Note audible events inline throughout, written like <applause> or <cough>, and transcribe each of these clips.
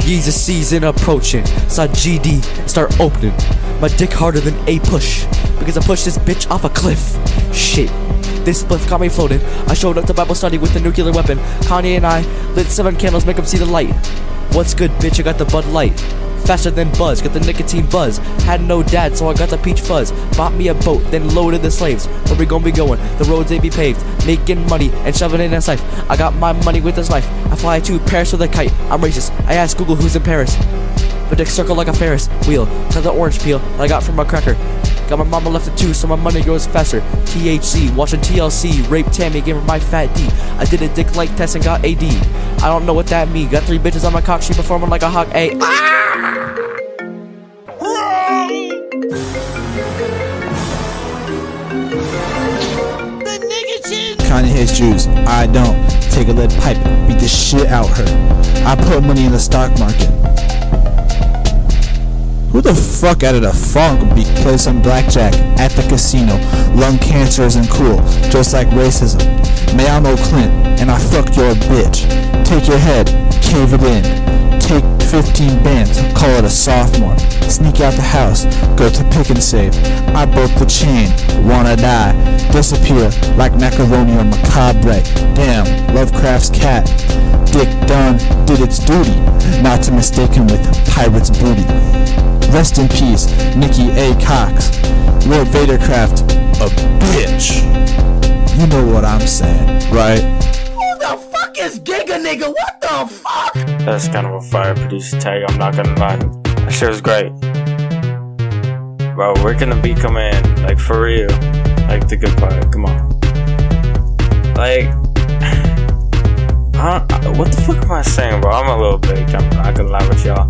Yeezus season approaching. Saw GD start opening. My dick harder than a push. Because I pushed this bitch off a cliff. Shit. This spliff got me floating. I showed up to Bible study with a nuclear weapon. Kanye and I lit seven candles, make make 'em see the light. What's good, bitch? I got the Bud Light. Faster than Buzz, got the nicotine buzz. Had no dad, so I got the peach fuzz. Bought me a boat, then loaded the slaves. Where we gon' be going? The roads they be paved. Making money and shoving in a safe. I got my money with this life. I fly to Paris with a kite. I'm racist. I asked Google who's in Paris. But dick circle like a Ferris wheel. Got the orange peel that I got from a cracker. Got my mama left it too, so my money goes faster. THC, watching TLC, rape Tammy, gave her my fat D. I did a dick like test and got AD. I don't know what that mean. Got three bitches on my cock, she performing like a hawk. A. Kanye Jews. I don't. Take a lead pipe, beat the shit out her. I put money in the stock market. Who the fuck added a funk beat? Play some blackjack at the casino. Lung cancer isn't cool, just like racism. May I know Clint, and I fuck your bitch. Take your head, cave it in. Take 15 bands, call it a sophomore. Sneak out the house, go to Pick 'n Save. I broke the chain, wanna die. Disappear like macaroni or macabre. Damn, Lovecraft's cat. Dick Dunn did its duty, not to mistake him with pirate's booty. Rest in peace, Nikki A. Cox. Lord Vadercraft, a bitch. You know what I'm saying, right? Who the fuck is Giga Nigga? What the fuck? That's kind of a fire producer tag, I'm not gonna lie. That shit was great. Bro, we're gonna be coming in, like for real. Like the good part, come on. Like, <laughs> huh? What the fuck am I saying, bro? I'm a little big, I'm not gonna lie with y'all.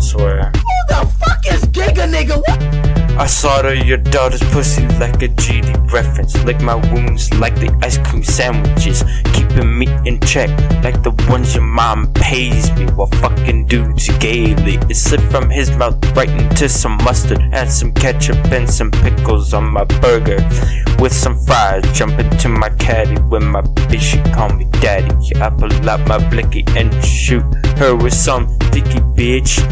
Swear. Who the fuck is Giga Nigga? What? I slaughter your daughter's pussy like a GD reference. Lick my wounds like the ice cream sandwiches. Keeping me in check like the ones your mom pays me. While fucking dudes gaily. It slipped from his mouth right into some mustard. And some ketchup and some pickles on my burger. With some fries. Jump into my caddy when my bitch. She call me daddy. I pull out my blicky and shoot her with some dicky bitch.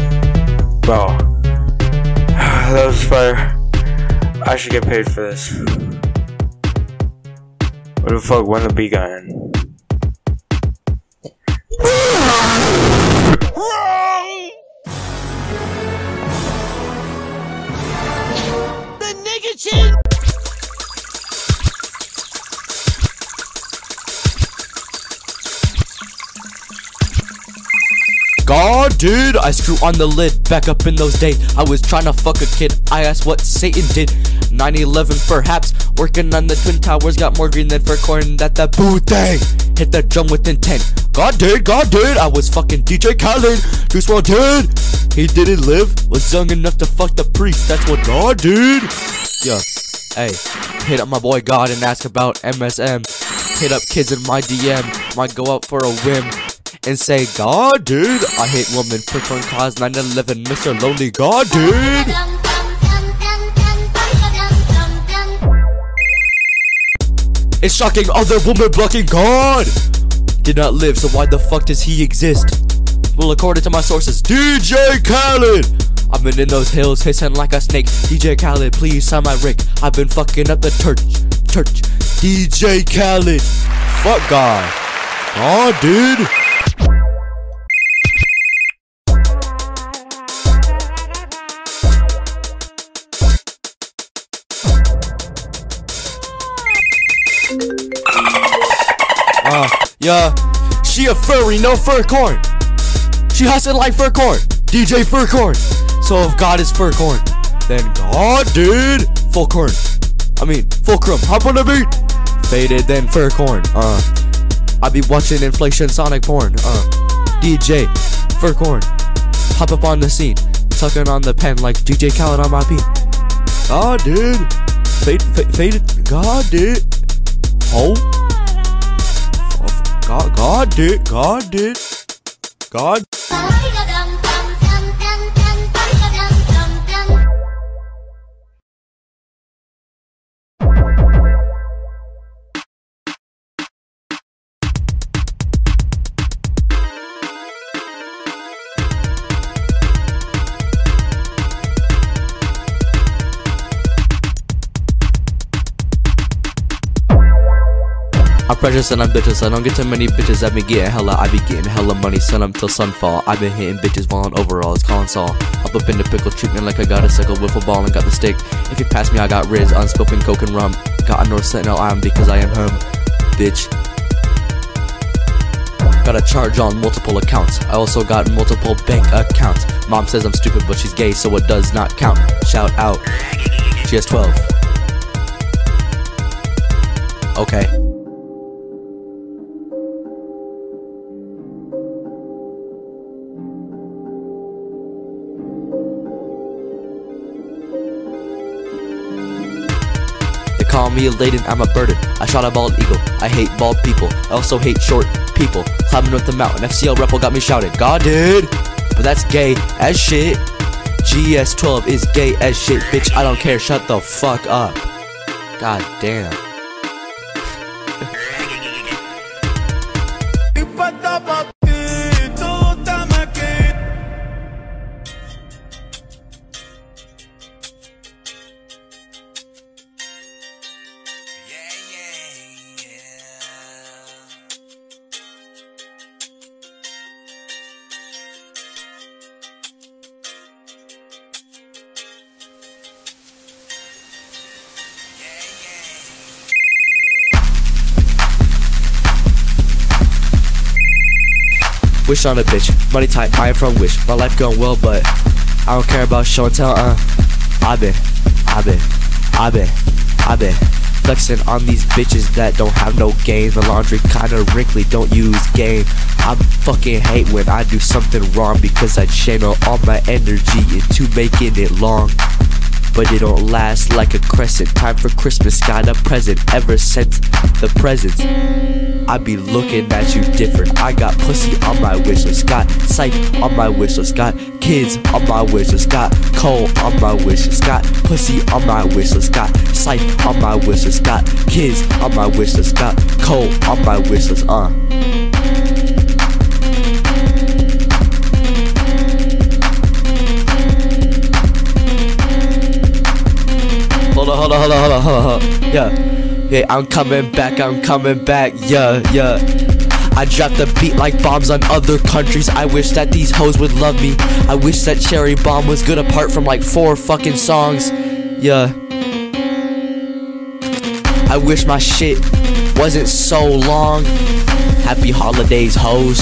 Bro. That was fire. I should get paid for this. What the fuck? When the beat got in? The nigga chin. God, dude, I screw on the lid. Back up in those days, I was trying to fuck a kid. I asked what Satan did. 9/11, perhaps. Working on the twin towers, got more green than for corn. That the boo thing hit the drum with intent. God did, God did. I was fucking DJ Khaled. Juice WRLD did. He didn't live. Was young enough to fuck the priest. That's what God did. Yeah. Hey, hit up my boy God and ask about MSM. Hit up kids in my DM. Might go out for a whim and say, God, dude, I hate women corn cause 9-11, Mr. Lonely, God, dude. It's shocking, other woman blocking God. Did not live, so why the fuck does he exist? Well, according to my sources, DJ Khaled. I've been in those hills hissing like a snake. DJ Khaled, please sign my Rick. I've been fucking up the church, church. DJ Khaled, fuck God. God, dude. Uh, yeah. She a furry, no fur corn. She hustling like fur corn. DJ fur corn. So if God is fur corn, then God did full corn. I mean, fulcrum. Hop on the beat. Faded then fur corn. Uh, I be watching inflation sonic porn. Uh, DJ fur corn. Hop up on the scene, tucking on the pen like DJ Khaled on my beat. God did. Fade, fade, faded. God did. Oh. God, God did, God did, God. I'm precious and I'm bitches. I don't get too many bitches. I been getting hella, I be getting hella money. Sun up till sunfall. I been hitting bitches while on overalls, calling Saul. Up up in the pickle treatment like I got a sickle with a ball and got the stick. If you pass me, I got Riz, unspoken coke and rum. Got a North Sentinel, am because I am him, bitch. Got a charge on multiple accounts. I also got multiple bank accounts. Mom says I'm stupid, but she's gay, so it does not count. Shout out. She has 12. Okay. Call me laden, I'm a burden. I shot a bald eagle. I hate bald people. I also hate short people. Climbing with the mountain. FCL Rebel got me shouting, God dude! But that's gay as shit. GS12 is gay as shit, bitch. I don't care. Shut the fuck up. God damn. Wish on a bitch. Money tight, I am from Wish. My life going well, but I don't care about show and tell, uh. I been, I been, I been, I been flexing on these bitches that don't have no game. The laundry kinda wrinkly, don't use game. I fucking hate when I do something wrong because I channel all my energy into making it long. But it don't last like a crescent. Time for Christmas, got a present ever since the presents. I be looking at you different. I got pussy on my wish list, got sight on my wish list, got kids on my wish list, got coal on my wish list, got pussy on my wish list, got sight on my wish list, got kids on my wish list, got coal on my wish list, uh. Hold on, hold on, hold on, hold on, hold on. Yeah. Yeah, I'm coming back, I'm coming back, yeah, yeah. I drop the beat like bombs on other countries. I wish that these hoes would love me. I wish that Cherry Bomb was good apart from like four fucking songs. Yeah. I wish my shit wasn't so long. Happy holidays, hoes.